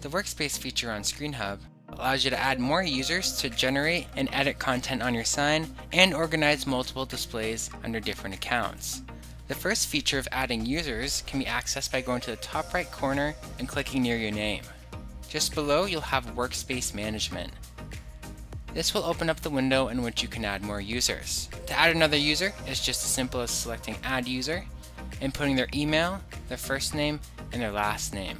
The Workspace feature on ScreenHub allows you to add more users to generate and edit content on your sign and organize multiple displays under different accounts. The first feature of adding users can be accessed by going to the top right corner and clicking near your name. Just below you'll have Workspace Management. This will open up the window in which you can add more users. To add another user it's just as simple as selecting Add User and putting their email, their first name, and their last name.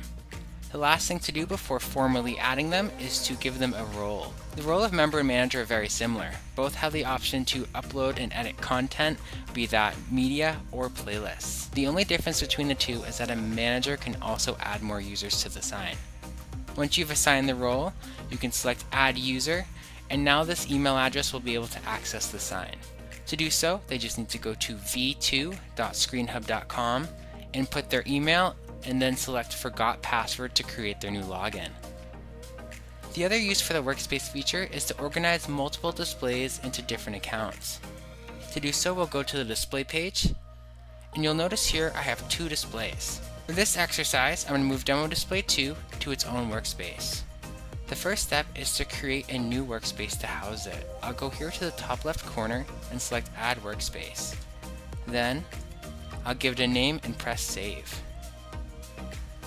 The last thing to do before formally adding them is to give them a role. The role of member and manager are very similar. Both have the option to upload and edit content, be that media or playlists. The only difference between the two is that a manager can also add more users to the sign. Once you've assigned the role, you can select Add User, and now this email address will be able to access the sign. To do so, they just need to go to v2.screenhub.com and put their email and then select Forgot Password to create their new login. The other use for the Workspace feature is to organize multiple displays into different accounts. To do so, we'll go to the display page, and you'll notice here I have two displays. For this exercise, I'm going to move Demo Display 2 to its own workspace. The first step is to create a new workspace to house it. I'll go here to the top left corner and select Add Workspace. Then, I'll give it a name and press Save.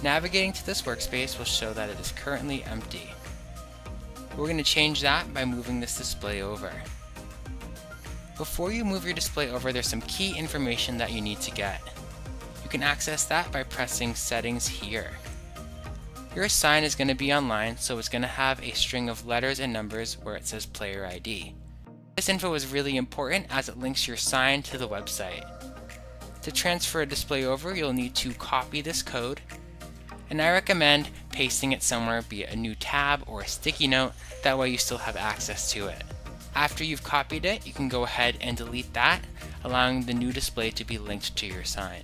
Navigating to this workspace will show that it is currently empty. We're going to change that by moving this display over. Before you move your display over, there's some key information that you need to get. You can access that by pressing Settings here. Your sign is going to be online, so it's going to have a string of letters and numbers where it says Player ID. This info is really important as it links your sign to the website. To transfer a display over, you'll need to copy this code and I recommend pasting it somewhere, be it a new tab or a sticky note, that way you still have access to it. After you've copied it, you can go ahead and delete that, allowing the new display to be linked to your sign.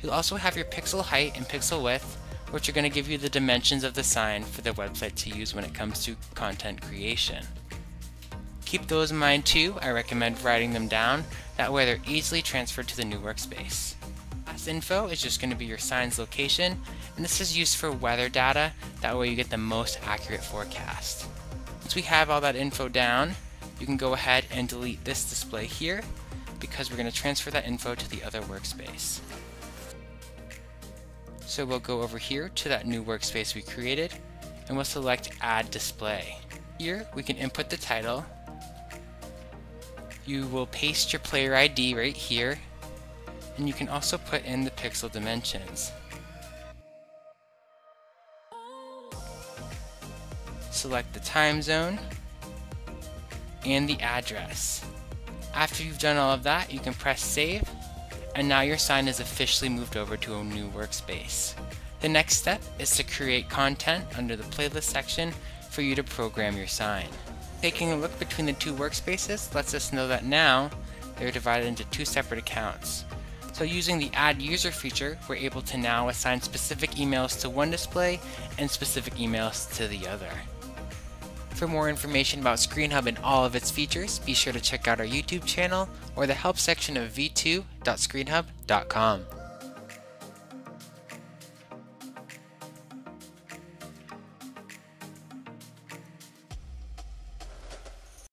You'll also have your pixel height and pixel width, which are going to give you the dimensions of the sign for the website to use when it comes to content creation. Keep those in mind too, I recommend writing them down, that way they're easily transferred to the new workspace info is just going to be your sign's location, and this is used for weather data, that way you get the most accurate forecast. Once we have all that info down, you can go ahead and delete this display here, because we're going to transfer that info to the other workspace. So we'll go over here to that new workspace we created, and we'll select Add Display. Here we can input the title, you will paste your player ID right here and you can also put in the pixel dimensions. Select the time zone and the address. After you've done all of that, you can press save and now your sign is officially moved over to a new workspace. The next step is to create content under the playlist section for you to program your sign. Taking a look between the two workspaces lets us know that now they're divided into two separate accounts. So using the add user feature, we're able to now assign specific emails to one display and specific emails to the other. For more information about ScreenHub and all of its features, be sure to check out our YouTube channel or the help section of v2.screenhub.com.